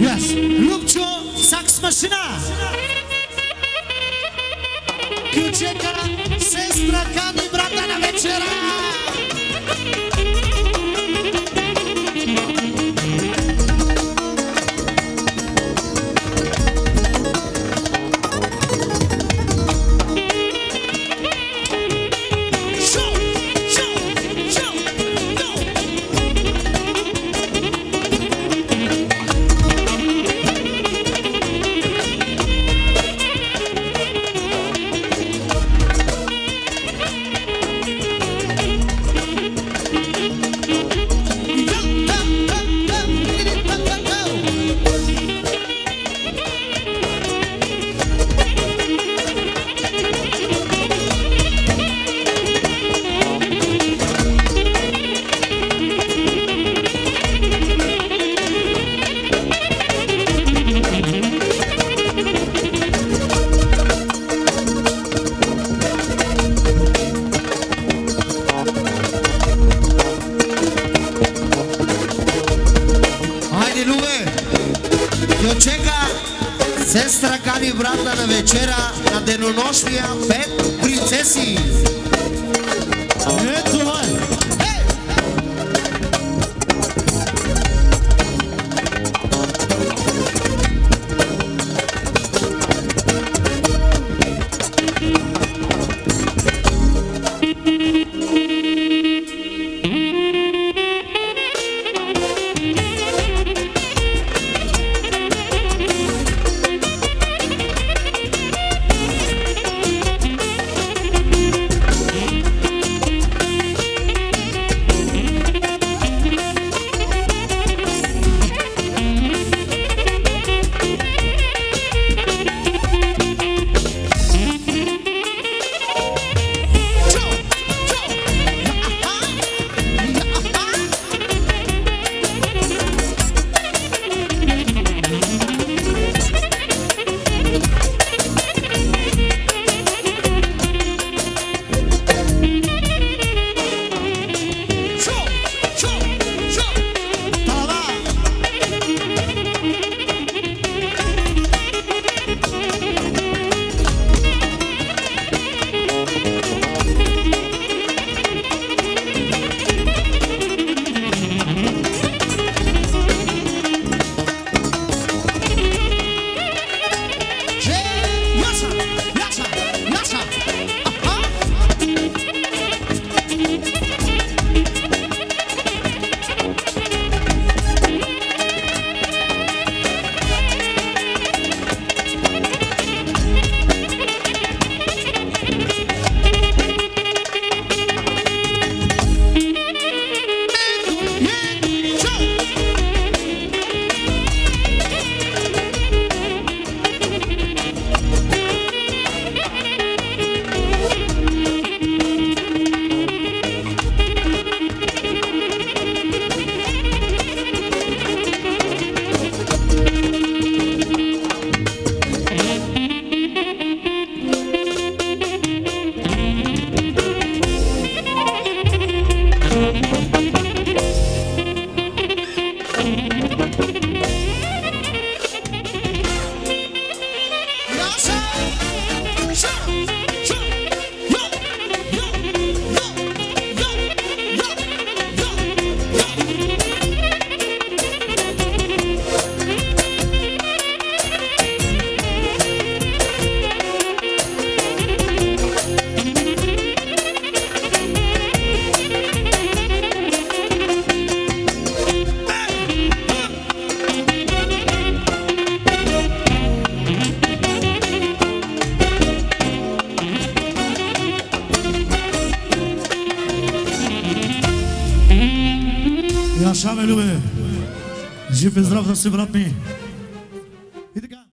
Yes. Lupcho sax машина. Ключека сестра Кани Sestra calibrata na večera na denu nošnja pet princesi. Eto, hajde! Krasza, lubię. Dziwy zdrow do Sywrotni.